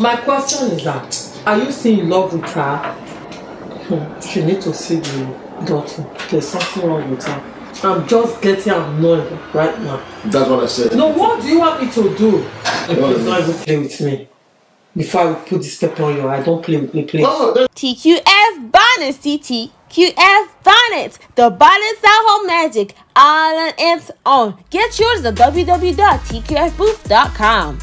My question is that are you still in love with her? Hmm, She need to see the daughter. There's something wrong with her. I'm just getting annoyed right now. That's what I said. No, what do you want me to do? What Please is don't it? even play with me. Before I put this pepper on your eye, don't play with me, please. No, that, TQF Bonnets, TTQF Bonnets, the Bonnets that hold magic, all on its own. Get yours at www.tqfbooth.com.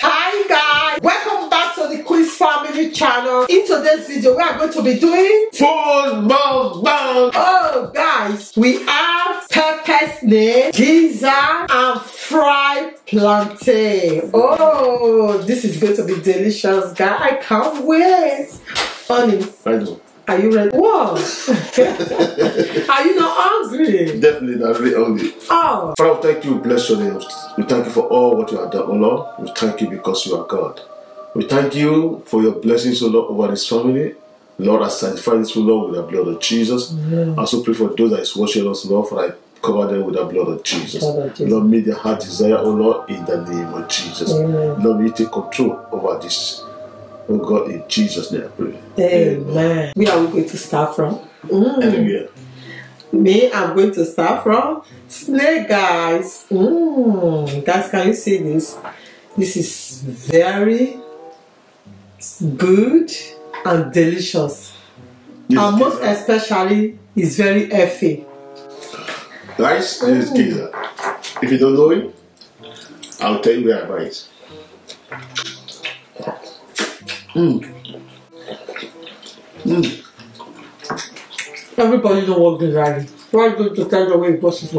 Hi guys, welcome back to the Queens Family channel. In today's video, we are going to be doing food mukbang. Oh, guys, we have pepper snail, gizzard, and fried plantain. Oh, this is going to be delicious, guys. I can't wait. Honey, I know. Are you ready? What? are you not hungry? Definitely not really only. Oh, Father, we thank you, we bless your name. We thank you for all what you have done, O Lord. We thank you because you are God. We thank you for your blessings, O Lord, over this family. Lord, I sanctify this Lord with the blood of Jesus. I also pray for those that is watching us, Lord, for I cover them with the blood of Jesus. Blood of Jesus. Lord, meet their heart desire, O Lord, in the name of Jesus. Amen. Lord, may you take control over this. Oh God, in Jesus' name I pray. amen. Where are we going to start from? Mm. Hallelujah. Me, I'm going to start from snail, guys. Mm. Guys, can you see this? This is very good and delicious. This and most especially, it's very earthy. Guys, this is gizzard. If you don't know it, I'll tell you where I buy it. Mm. Mm. Everybody what this is. Why are you going to tell the way it was? It's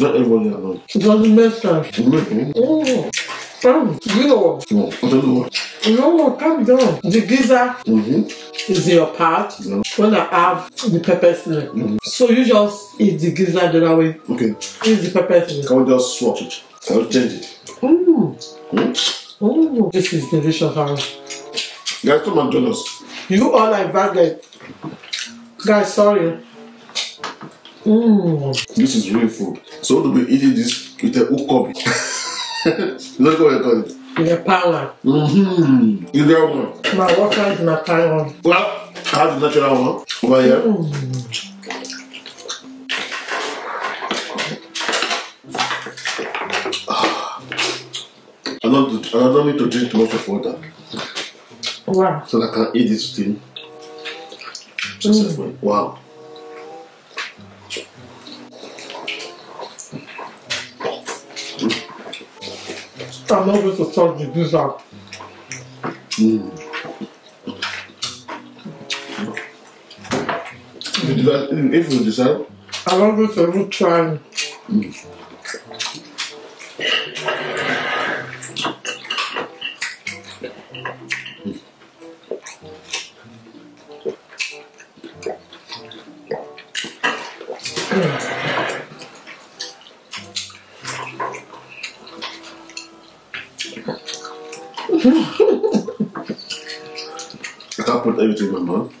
not everybody that knows. It doesn't make sense. Mm-hmm. Mm. Um, you know? No, I don't know what. You know what? Calm down. The gizzard Mm-hmm. is in your part Yeah. when I have the pepper snail. So you just eat the gizzard the other way. Okay, Eat the pepper snail. can we just swap it? I'll change it. Mm. Mm. Mm. This is delicious, Harry. Guys, come and join us. You all invited. Guys, sorry. Mm. This is real food. So we'll be eating this with a ukobi. Let's go and call it. In a power. Mm-hmm. You got one. My water is my power. Well, I have the natural one over here. I don't, I don't need to drink too much of water Wow. so that I can eat this thing successfully. Wow. I'm not going to touch the gizzard. If you decide, if you decide I'm not going to even try. Mm. I can't put everything in my mouth.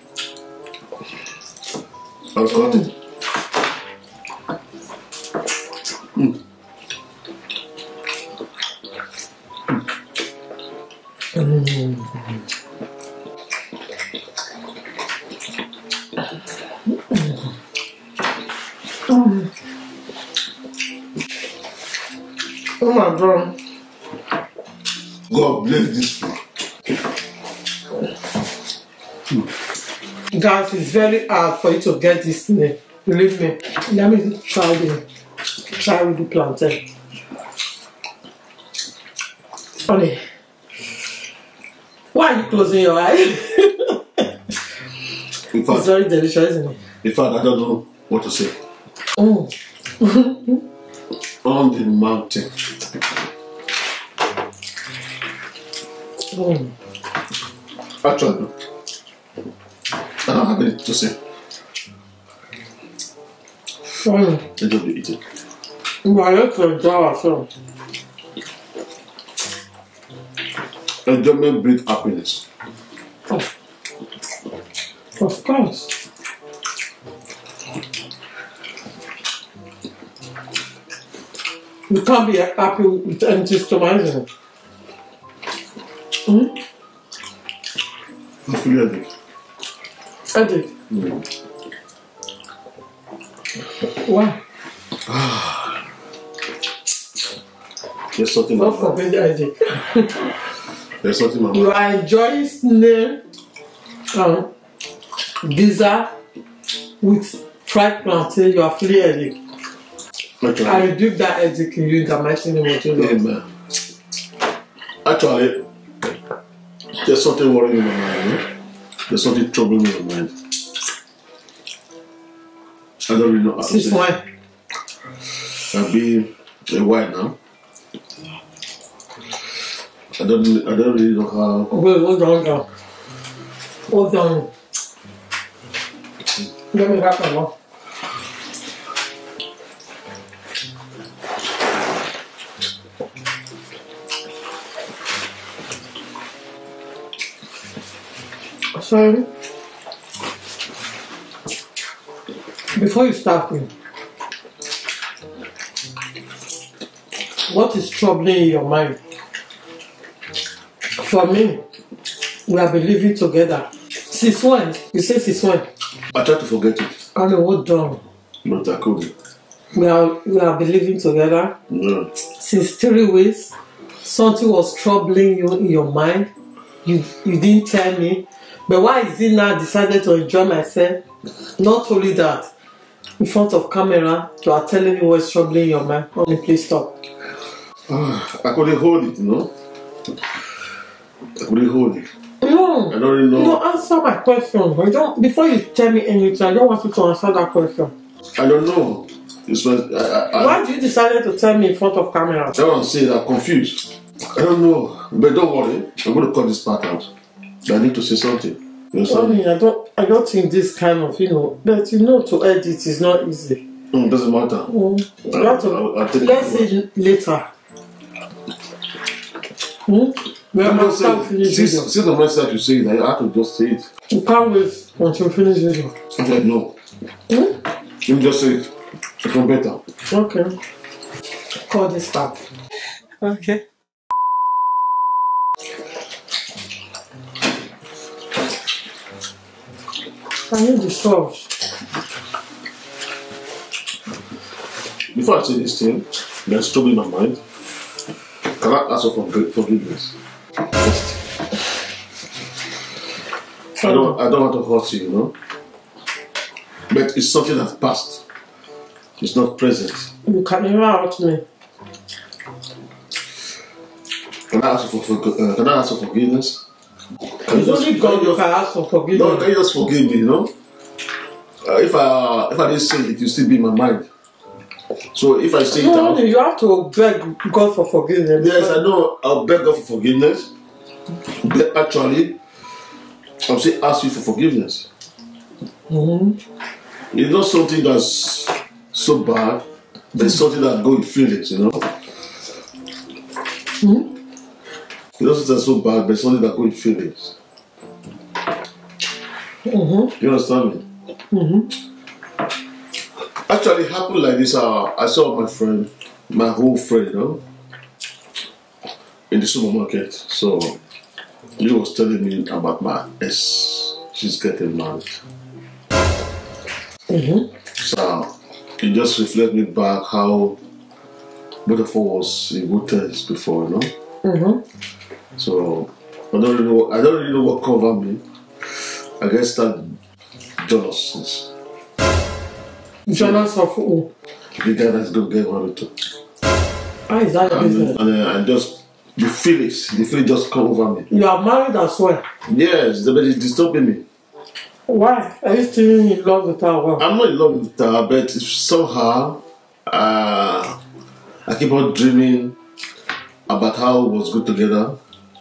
I'll cut it. Oh my god. God bless this food. Guys, it's very hard for you to get this thing. Believe me. Let me try the try with the plantain. Honey. Why are you closing your eye? In it's fact, very delicious, isn't it? in fact, I don't know what to say. Mm. On the mountain. Mm. Actually, I don't have anything to say. Mm. I just be eating. My legs are dry, so. Enjoyment brings happiness. Of course. You can't be happy with empty stomach, Hmm? I feel headache. Headache. Mm. Why? There's something Not my for mind. baby headache. There's something my You are enjoying snail um, gizzard with fried plantain. You are feeling headache. I Actually, rebuke that headache in you in the mighty name of Jesus. amen. Actually, there's something worrying in my mind. Know? There's something troubling in my mind. I don't really know how to Since when? I've been a while now. I don't. I don't really know how. Wait, hold on, hold on. Hold on. Let me wrap my mouth. Sorry. Before you start me, what is troubling your mind? For me, we have been living together. Since when? You say since when? I tried to forget it, I know what done. but I couldn't. We are we have been living together No. since three weeks. Something was troubling you in your mind. You you didn't tell me. But why is it now decided to enjoy myself? Not only that, in front of camera, you are telling me what's troubling your mind. Mommy, please stop. Ah, I couldn't hold it, you know. I couldn't hold it. No. I don't really know. No, answer my question. I don't, before you tell me anything, I don't want you to answer that question. I don't know. It's when I, I, Why did you decide to tell me in front of camera? I don't say that I'm confused. I don't know. But don't worry. I'm going to cut this part out. I need to say something. You I understand? mean, I don't, I don't think this kind of, you know, but you know, to edit is not easy. Mm, doesn't matter. Mm, you have to, I'll- I'll let's tomorrow. see later. Hmm? We I'm have not start saying, finish since, video. since the message you say it, I have to just say it. You can't wait until we finish video. I said no. Hmm? Let me just say it. It's not better. Okay. Call this back. Okay. I need the sauce. Before I say this thing, that's in my mind. Can I ask for forgiveness? I don't, I don't want to hurt you, you know. But it's something that's passed. It's not present. You can never hurt me. Can I ask for, forg- uh, can I ask for forgiveness? Can It's only God can you can ask for No, forgiveness. can you just forgive me, you know? Uh, if I if I didn't say it, it you still be in my mind. So if I say it out, no, you have to beg God for forgiveness. yes, I know I'll beg God for forgiveness. But actually, I'll say ask you for forgiveness. Mhm. It's not something that's so bad, but it's something that go with feelings, you know. It's not something that's so bad, but it's something that go with feelings. Mhm. You understand me? Actually, it happened like this. Uh, I saw my friend, my whole friend, you know, in the supermarket. So he was telling me about my ex. She's getting married. Mhm. So it just reflect me back how both of us was in good terms before, you know. Mhm. So I don't really know. I don't really know what covered me. I guess that jealousy. Jealous of who? The guy that's gonna get married to. How is that And, business? and then I just the feelings, the feeling just come over me. You are married as well. Yes, the it's disturbing me. Why? Are you still in love with her? Well, I'm not in love with her, but somehow uh, I keep on dreaming about how we was good together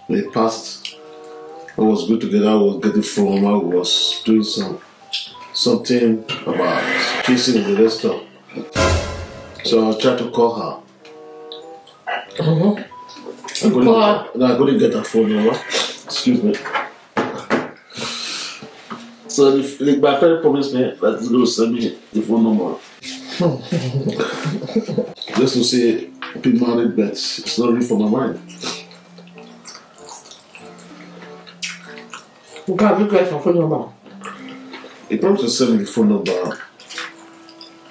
in the past. I was good together. I was getting from. I was doing some something about kissing in the restaurant. So I tried to call her. Mhm. I couldn't, Call her. I couldn't get her phone number. Excuse me. So the, the, my friend promised me that he's going to send me the phone number. Just to say, be married, but it's not really for my mind. Okay, have you got your phone number? He promised to send me the phone number.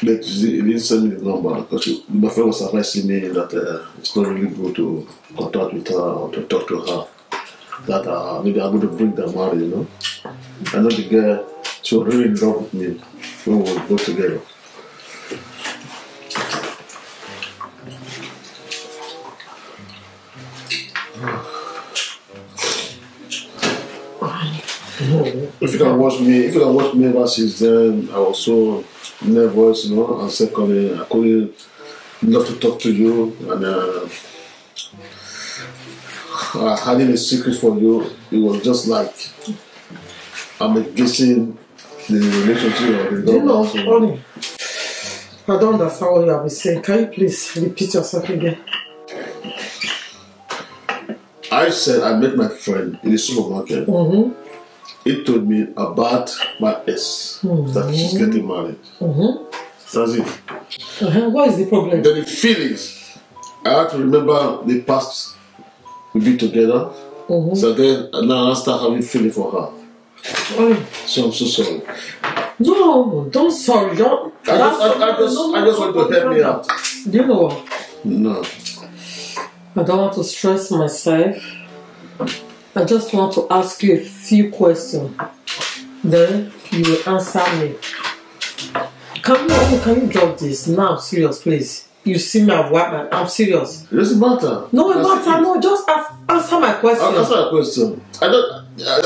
But he didn't send me the number because my friend was advising me that uh, it's not really good to contact with her or to talk to her. That uh, maybe I'm going to bring them married, you know. The girl, she really in love with me when we were both together. You can watch me, if you can watch me ever since then, I was so nervous, you know, and secondly, I couldn't love to talk to you and uh, uh, hiding a secret for you. It was just like I'm guessing the relationship or the Do you know. So- honey? I don't understand what you have been saying. Can you please repeat yourself again? I said I met my friend in the supermarket. Mm-hmm. He told me about my ex that she's getting married. Mm-hmm. That's it. Uh-huh. What is the problem? Then the feelings. I had to remember the past we be together. Mm-hmm. So then now I start having feeling for her. So I'm so sorry. No, don't sorry. Don't, I just, I, I just, no, no, I just no, want to help me out. Do you know what? No. I don't want to stress myself. I just want to ask you a few questions. Then you will answer me. Can you can you drop this? Now I'm serious, please. You see me, I've wiped my I'm serious. It doesn't matter. No, it That's matter, it. no, just ask, answer my question. I'll answer my question. I don't. Uh,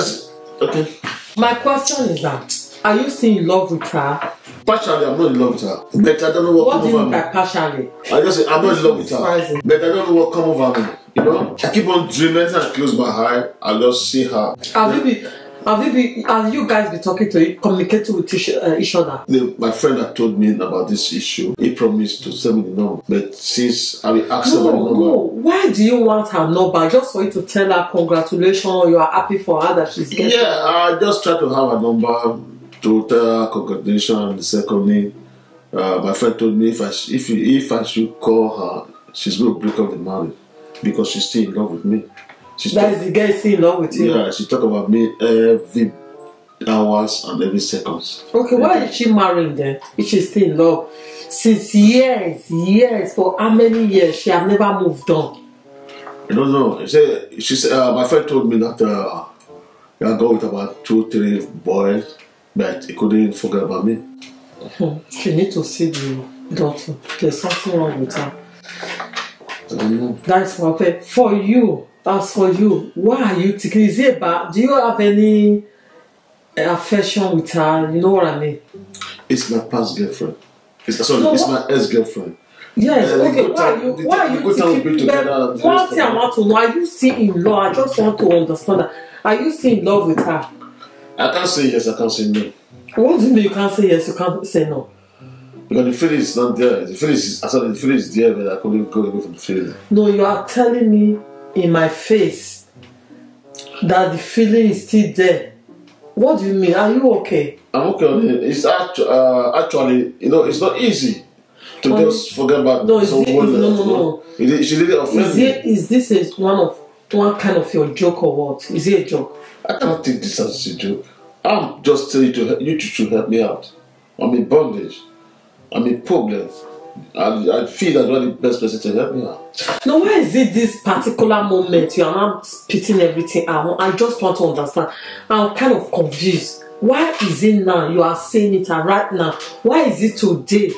I okay. My question is that are you still in love with her? Partially, I'm not in love with her. But I don't know what, What do come you over mean me. by partially? I just say I'm not in love with her. But I don't know what come over me. You know? I keep on dreaming and I close my eye. I just see her. Have you been have you been have you guys been talking to communicating with each, uh, each other? The, my friend that told me about this issue, he promised to send me the number. But since I will ask No, about the number, no. Why do you want her number? Just for you to tell her congratulations, you are happy for her that she's getting. yeah, I just try to have a number to tell her congratulations. Secondly, uh, my friend told me if I if if I should call her, she's going to break up the marriage because she's still in love with me. She's That talk- is the guy still in love with you. yeah, she talk about me every hours and every seconds. Okay, why is she marrying then? If she's still in love since years, years for how many years she have never moved on. I don't know. She she said uh, my friend told me that uh, I go with about two, three boys, but he couldn't forget about me. Hmm. She need to see the daughter. There's something wrong with her. That's for. For you, as for you, why are you thinking? Is it about? Do you have any affection with her? You know what I mean? It's my past girlfriend. It's, sorry, No, it's my ex girlfriend. Yes, the okay. Why are you? Why are you thinking? together one thing I want to know: Are you still in love? I just want to understand that. Are you still in love with her? I can't say yes, I can't say no. What do you mean you can't say yes? You can't say no. Because the feeling is not there. The feeling is, I said the feeling is there, but I couldn't go away from the feeling. No, you are telling me in my face that the feeling is still there. What do you mean? Are you okay? I'm okay. It's actu- uh, actually, you know, it's not easy to Oh, just forget about no, someone. no, no, you no. It, didn't offend Is it is this is one of one kind of your joke or what? Is it a joke? I can't take this as a joke. I'm just telling you to you should help me out. I'm in bondage. I'm in problem. I, I feel that you're the best person to help me out. Now, why is it this particular moment you are not spitting everything out? I just want to understand. I'm kind of confused. Why is it now you are saying it and right now? Why is it today?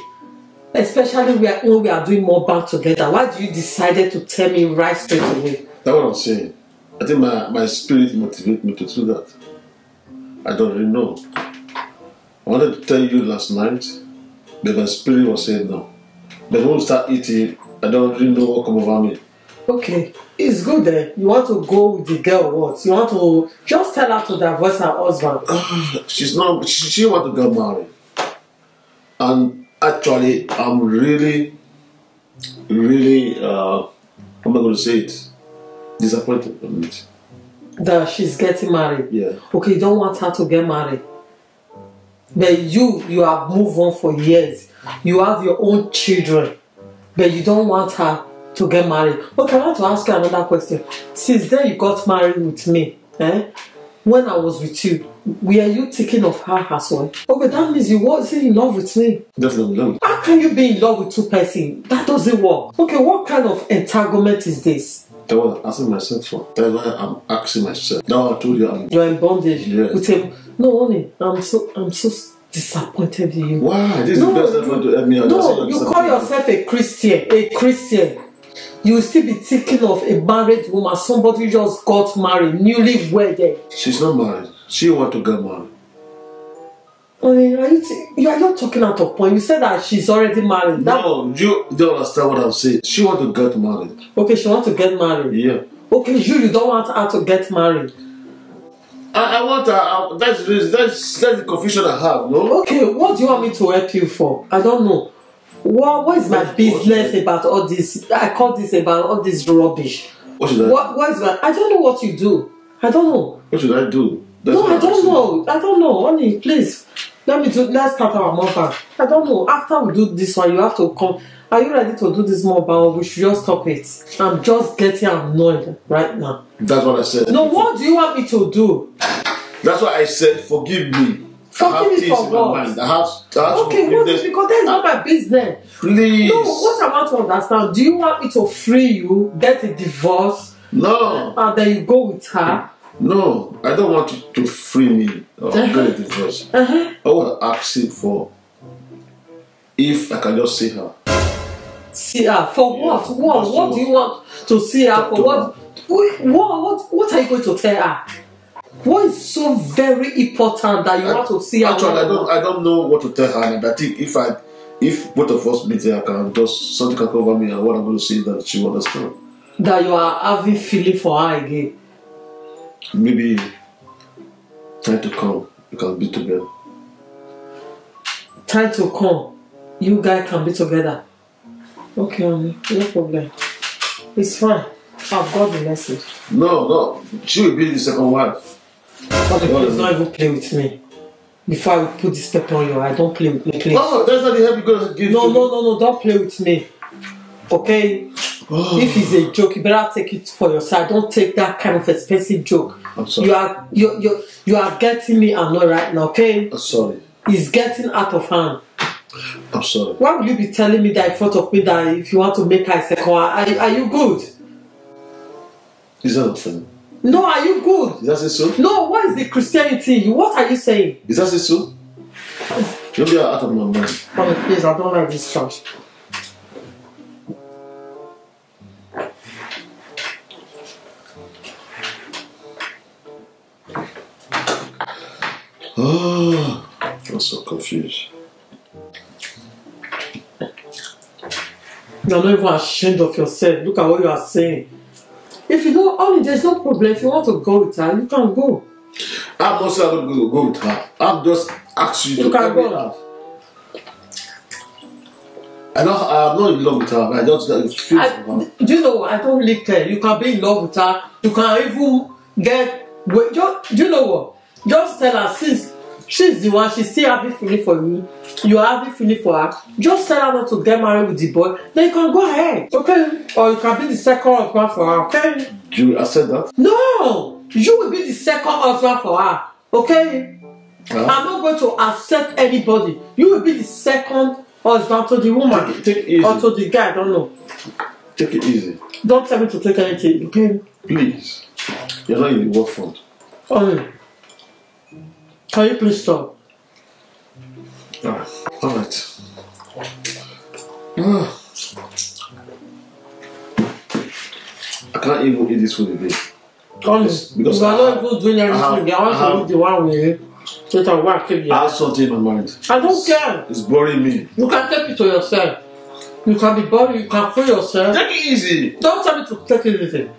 Especially we are, when we are doing more back together. Why do you decided to tell me right straight away? That's what I'm saying. I think my, my spirit motivated me to do that. I don't really know. I wanted to tell you last night, but my spirit was saying no. But when we start eating, I don't really know what come over me. Okay, it's good then. You want to go with the girl what? You want to just tell her to divorce her husband. She's not. She, she want to get married, and actually, I'm really, really. Uh, how am I going to say it? Disappointed that she's getting married. Yeah. Okay, you don't want her to get married. But you, you have moved on for years. You have your own children. But you don't want her to get married. Okay, I want to ask you another question. Since then you got married with me, eh? when I was with you, were you thinking of her as well? Okay, that means you wasn't in love with me. Definitely not. How can you be in love with two persons? That doesn't work. Okay, what kind of entanglement is this? That's what I'm asking myself for. That's why I'm asking myself. Now I told you I'm. You're in bondage Yes. with him. No, honey, I'm so I'm so disappointed in you. Why? This is the best to help me. I No, you call yourself a Christian, a Christian. You will still be thinking of a married woman, somebody just got married, newly wedded. She's not married. She want to get married. Are you, t- you are not talking out of point. You said that she's already married. That, No, you don't understand what I'm saying. She want to get married. Okay, she wants to get married. Yeah. Okay, you you don't want her to get married. I, I want her. I, that's, that's that's the confusion I have. No. Okay, what do you want me to help you for? I don't know. What what is my What- business about all this? I call this about all this rubbish. What should I? What what is my? I don't know what you do. I don't know. What should I do? That's no, what I don't know. I don't know. Honey, please. Let me do let's start our mobile. I don't know. After we do this one, you have to come. Are you ready to do this mobile or we should just stop it? I'm just getting annoyed right now. That's what I said. No, what do you want me to do? That's why I said, forgive me. Forgive me for what? mind. I have, I have Okay, what is because that's not my business. Please. No, what I want to understand, do you want me to free you, get a divorce, No, and then you go with her? No, I don't want you to free me or get a divorce. Uh-huh. I want to ask you for if I can just see her. See her for Yeah, what? What? What what- do you want to see her for? What? What? What? What are you going to tell her? What is so very important that you want to see her? Actually, I don't, I don't know what to tell her, and I think if I, if both of us meet I can just something can cover me, and what I'm going to say that she will understand. that you are having feeling for her again. Maybe time to come, we can be together. Time to come, you guys can be together. Okay, honey, no problem. It's fine. I've got the message. No, no, she will be the second wife. What please don't even play with me. Before I put this pepper on your eye, don't play with me, please. No, that's not the help you're going to give No, no, no, no, don't play with me. Okay? Oh. if it's a joke, you better take it for yourself. Don't take that kind of expensive joke. I'm sorry. You are you you you are getting me annoyed right now, okay? I'm sorry. It's getting out of hand. I'm sorry. Why will you be telling me that in front of me that if you want to make her a second are, are you good? Is that not funny? No, are you good? Is that so? No, what is the Christianity in you? What are you saying? Is that so? You'll be out of my mind. Please, I don't like this church. I'm so confused. You're not even ashamed of yourself. Look at what you are saying. If you don't, only there's no problem. If you want to go with her, you can go. I'm not saying I'm going to go with her. I'm just asking you You to can go. out. I don't, I'm not in love with her. I just got feel I, her. do you know? I don't really care. You can be in love with her. You can even get. Wait, just, do you know what? Just tell her since she's the one. She's still having feeling for you. You are having feeling for her. Just tell her not to get married with the boy. Then you can go ahead, okay? Or you can be the second husband for her, okay? Do you accept that? No, you will be the second husband for her, okay? Huh? I'm not going to accept anybody. You will be the second husband to the woman Take, take it easy. or to the guy. I don't know. Take it easy. Don't tell me to take anything, okay? Please. You're not in the work front. Um, please stop? Alright. Ah. I can't even eat this food again. Yes, because because we are I not doing I have- anything. I want I to do the one. So that I keep I you. have something in my mind. I don't care. It's boring me. You can take it to yourself. You can be bored. You can free yourself. Take it easy. Don't tell me to take anything.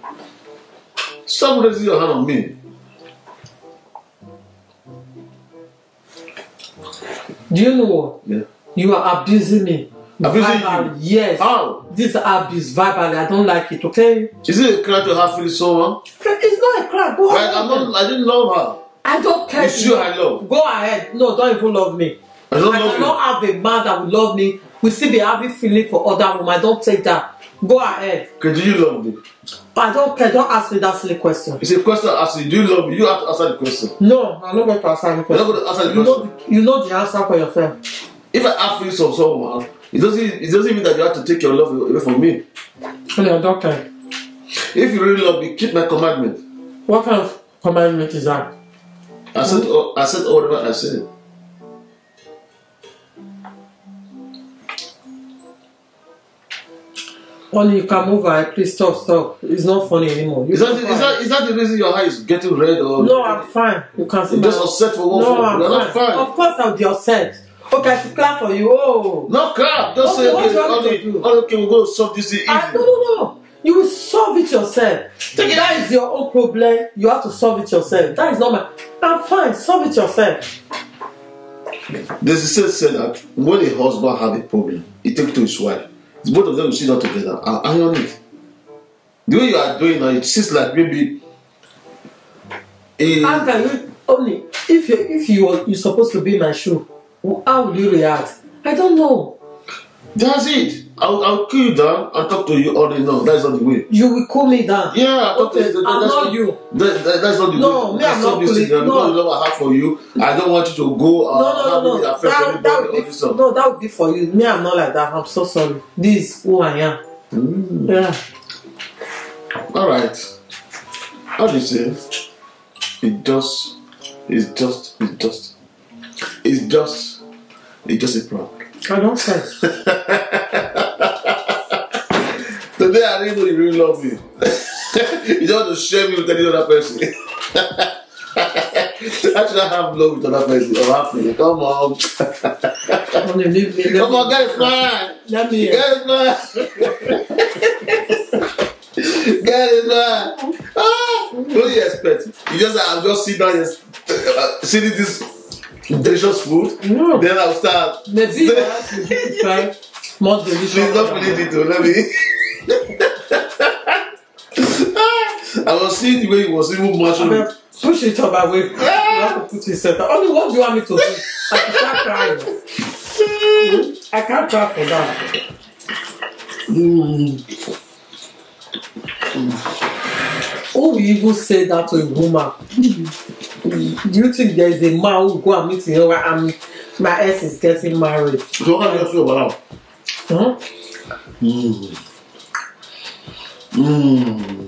Stop raising your hand on me. Do you know what? Yeah. You are abusing me. Abusing Verbally, you? Yes. How? This abuse verbally. I don't like it. Okay. Is it a crime to have feeling someone? It's not a crime. Go ahead. I'm not, I didn't love her. I don't care. It's you I love. Go ahead. No, don't even love me. I don't I love you. cannot have a man that will love me. We still be having feeling for other women. I don't take that. Go ahead. Okay, do you love me? I don't care. Don't ask me that silly question. It's a question asking, do you love me? You have to answer the question. No, I'm not going to answer You're question. not going to answer the You question. know, you know the answer for yourself. If I ask you of someone, uh, it doesn't it doesn't mean that you have to take your love away from me. Your doctor. If you really love me, keep my commandment. What kind of commandment is that? I said oh, I said whatever I said. Only you can move right. Please stop, stop. It's not funny anymore. You Is that, is that is that the reason your eye is getting red or No, I'm fine. You can see You're just upset for one No, I'm You're not fine. fine. Of course I'll be upset. Okay, I should clap for you. Oh. No crap. Just Okay, say okay, you okay, do? okay, we'll go solve this thing ah, easy. No, no, no. You will solve it yourself. That is your own problem. You have to solve it yourself. That is not my. I'm fine. Solve it yourself. There's a said that when a husband have a problem, he take to his wife. Both of them will sit down together and iron it. The way you are doing now, it seems like maybe a, How can you only if you if you were you're supposed to be in my shoe? How will you react? I don't know. that's it. I'll, I'll kill you down and talk to you all day long. That's not the way. You will cool me down. Yeah, I'll talk to Okay. That- I'm not you. That, that, that's not the No, way. me, I'm not pulling- now, Because no. the love I have for you, I don't want you to go uh, No, no, no, no. affect That, that would be, stuff. no, that would be for you. Me, I'm not like that. I'm so sorry. This is who I am. Mm. Yeah. All right. How do you say? It just, it's just, it's just, it's just, it's just a prank. I don't say. Today I didn't know you really love me. you don't want to share me with any other person. I should have love with other person or happy. Come on. Only leave me. Come on, get it fine. Let me. Get it fine. Get it fine. Ah, what do you expect? You just, I'll just sit down and uh, see this delicious food. No. Then I'll start. Have to try more delicious. Please don't finish it. Let me. I was seeing the way he was even marching. Abeg, Push it up away. To put center. Only what do you want me to do? I can start crying. I can't cry for that. Mm. Who will even say that to a woman? Do you think there is a man who go and meet him where I'm, my ex is getting married? So how do you feel about Huh? Mm. Mm.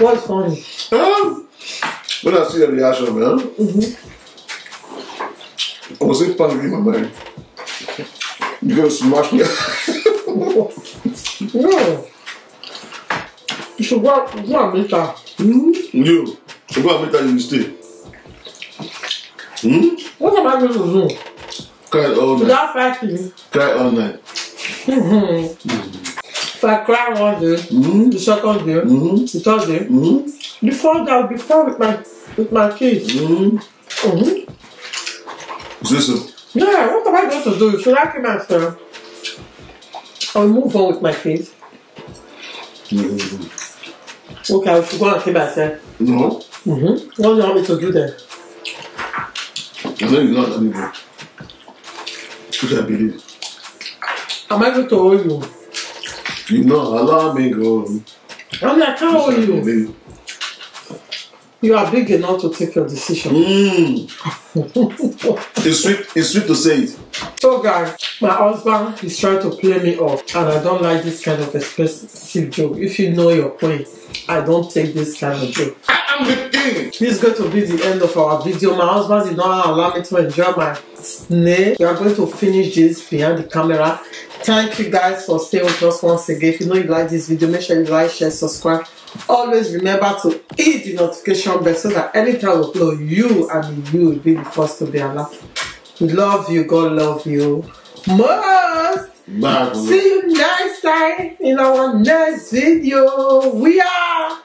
What's funny? Um, when I see the reaction, man, I was in panic in my mind. You gonna smash me? No. You should go, go and meet her. you. So go meet her, you stay. Hmm? What am I going to do? Cry all night. Without fighting? Cry all night. If I cry one day, Mm-hmm. the second day, Mm-hmm. the third day, Mm-hmm. the fourth day I'll be fine with my with my kids. Mm-hmm. Mm-hmm. So, so. Yeah, what am I going to do? Should I kill myself? I'll move on with my kids. Mm-hmm. Okay, I should go and kill myself. No, Mm-hmm. What do you want me to do then? I know you're not evil. Which I believe. Am I going to owe you? You know, allow me go. I mean, I can't owe you. You are big enough to take your decision. Mm. It's sweet. It's sweet to say it. So guys, my husband is trying to play me off and I don't like this kind of expressive joke. If you know your point, I don't take this kind of joke. I am the king. This is going to be the end of our video. My husband did not allow me to enjoy my snail. We are going to finish this behind the camera. Thank you guys for staying with us once again. If you know you like this video, make sure you like, share, subscribe. Always remember to hit the notification bell so that anytime we upload, you and you will be the first to be alerted. Love you. God love you. Most. Bad. See you next time in our next video. We are.